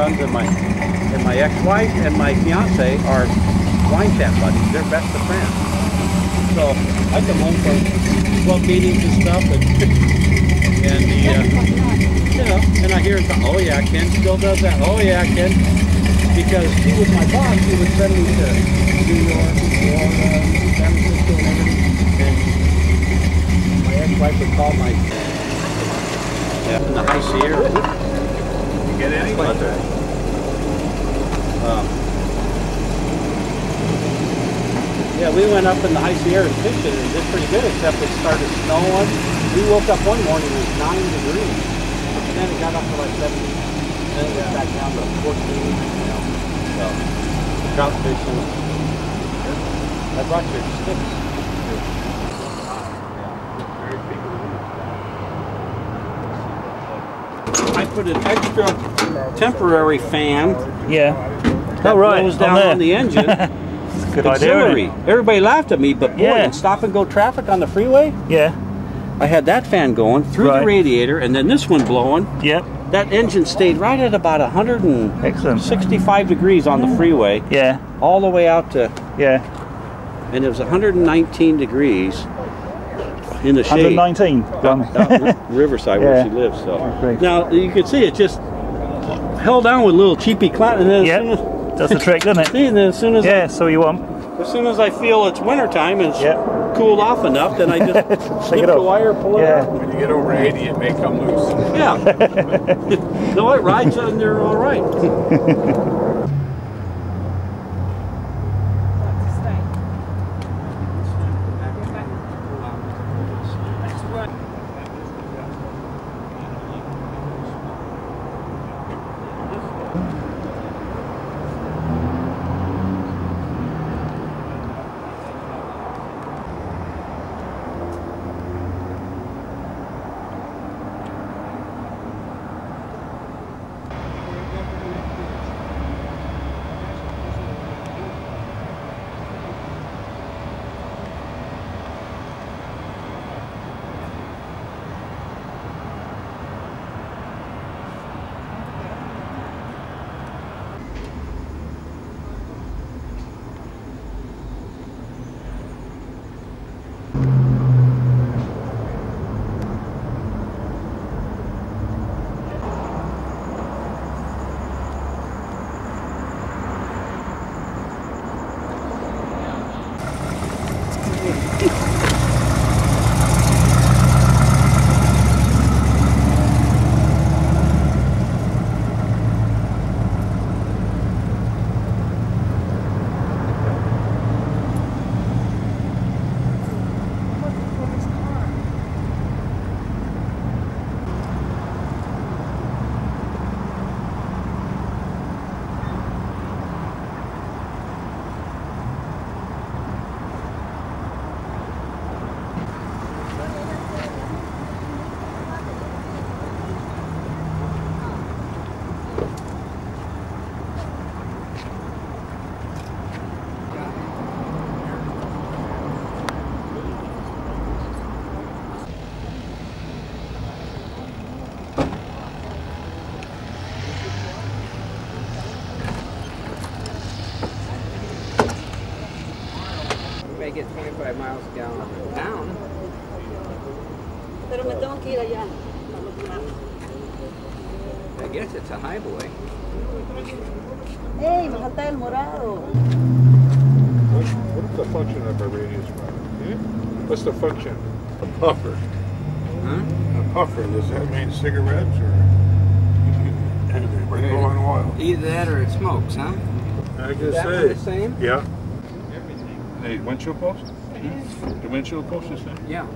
sons and my and my ex-wife and my fiance are wine tap buddies. They're best of friends. So I come home from club meetings and stuff, and and the uh, you know, and I hear it. Oh yeah, Ken still does that. Oh yeah, Ken, because he was my boss. He would send me to New York, Florida, San Francisco, and. And my ex-wife would call my yeah, in the High Sierra. You get any? But, um, yeah, we went up in the High Sierras fishing and did pretty good, except it started snowing. We woke up one morning it was nine degrees, and then it got up to like 70, and then it got back down to 14. You know, so trout fishing. I brought your sticks. I put an extra temporary fan Yeah. that Oh, right, blows down there. on the engine. Good idea. auxiliary. it? Everybody laughed at me, but boy, Yeah. in stop and go traffic on the freeway, Yeah. I had that fan going through the radiator and then this one blowing. Yep. That engine stayed right at about 165 Excellent. degrees on the freeway, Yeah. all the way out to, Yeah. and it was 119 degrees in the shade. 119. Blimey. out in Riverside where she lives. So oh, Great. now you can see it just held down with a little cheapy clout, and then as soon as Does the trick, doesn't it? see, and then as soon as Yeah, so you want. as soon as I feel it's wintertime and it's Yep. cooled off enough, then I just snip it the off. wire, pull it Yeah. out. When you get over 80, it may come loose. Yeah. no, it rides on there all right. May get 25 miles a gallon down. Pero me tengo que ir allá. I guess it's a highway. ¡Ey, me falta el morado! What, hmm? what's the function of a radius bar? What's the function? A puffer. Huh? A puffer, does that mean cigarettes or? anything? We're blowing oil. Either that or it smokes, huh? I Is just that say. the same? Yeah. The windshield post? The windshield post is the same? Yeah.